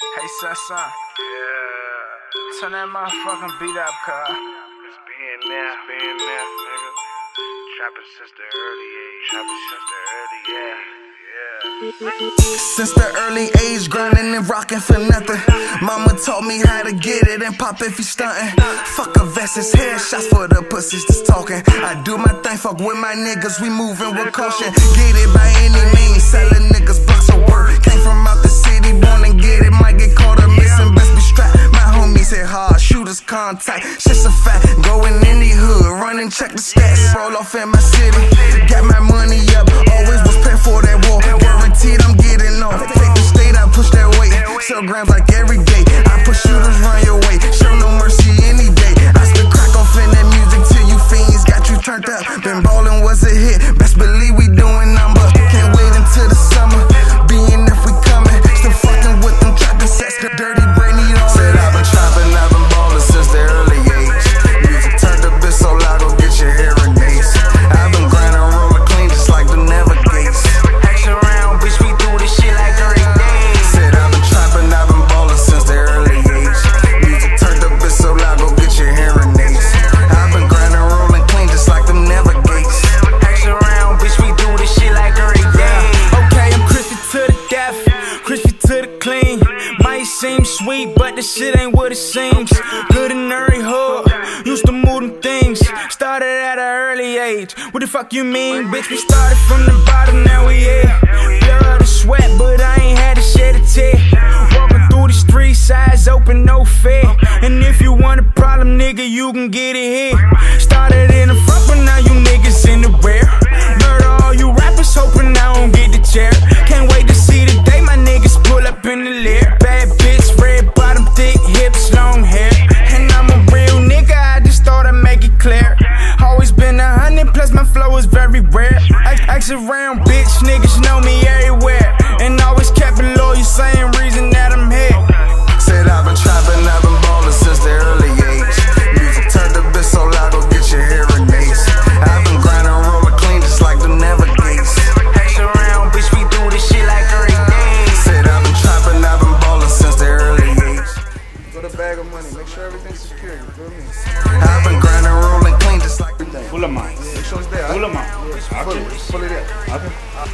Hey, son, son. Uh, yeah. Turn that motherfucking beat up, cuz. It's being there, being there, nigga. Trapping since the early age. Trapping since the early, yeah. Yeah. Since the early age, grinding and rocking for nothing. Mama taught me how to get it and pop if you stunting. Fuck a vest, it's headshots for the pussies that's talking. I do my thing, fuck with my niggas, we moving with caution. Get it by any means, selling niggas blocks of work. Came from out the born and get it, might get caught up missing, best be strapped. My homies hit hard, shooters contact. Shit's a fact, going any hood, run and check the stats. Roll off in my city, the clean. Might seem sweet, but this shit ain't what it seems. Good and every hood, used to move them things. Started at an early age. What the fuck you mean, bitch? We started from the bottom, now we here. Blood and sweat, but I ain't had to shed a tear. Walking through the streets, eyes open, no fear. And if you want a problem, nigga, you can get it here. Started in the front, but now you I ask around, bitch, niggas know me everywhere. And always kept it loyal, same reason that I'm here. Said I've been trapping, I've been ballin' since the early age. Music turned a bit so loud, go get your hearing aids. I've been grinding, rolling clean just like the navigates. Ask around, bitch, we do this shit like every day. Said I've been trapping, I've been ballin' since the early age. Go to bag of money. Make sure everything's secure. You feel me? I've been grinding, rolling clean just like Pull them out. Make sure it's there. Pull them out. Pull it. Pull it in. Okay.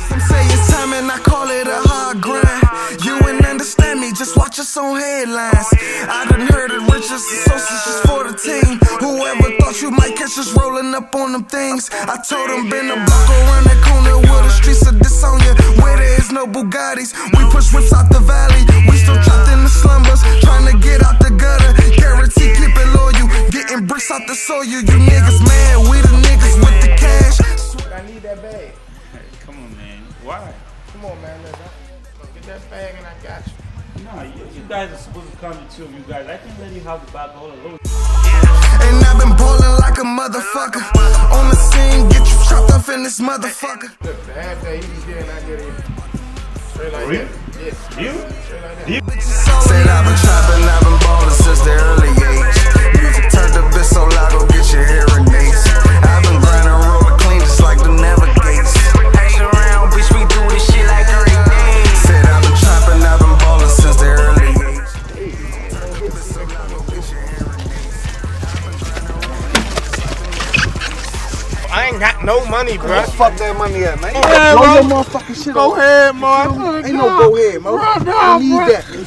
Some say it's time and I call it a hard grind. You wouldn't understand me, just watch us on headlines. I done heard of richest associates just for the team. Whoever thought you might catch us rolling up on them things. I told them been a block around the corner where the streets are disown ya. Where there is no Bugattis. We push whips out the valley. We still trapped in the slumbers, trying to get out the gutter. Guarantee keep it loyal. Getting bricks out the soil. You niggas mad, you. You, you guys are supposed to come to two of you guys. I can let you have the bag all alone. And I've been ballin' like a motherfucker. On the scene, get you chopped up in this motherfucker. Look, the half that he be getting, I get it. Straight like Really? that. Yeah. You? Straight like that. You? I ain't got no money, bro. Fuck that money at, man. Yeah, Blow bro. your motherfucking shit Go off. ahead, man. Ain't no go ahead, mo. Bro, I nah, need bro. that.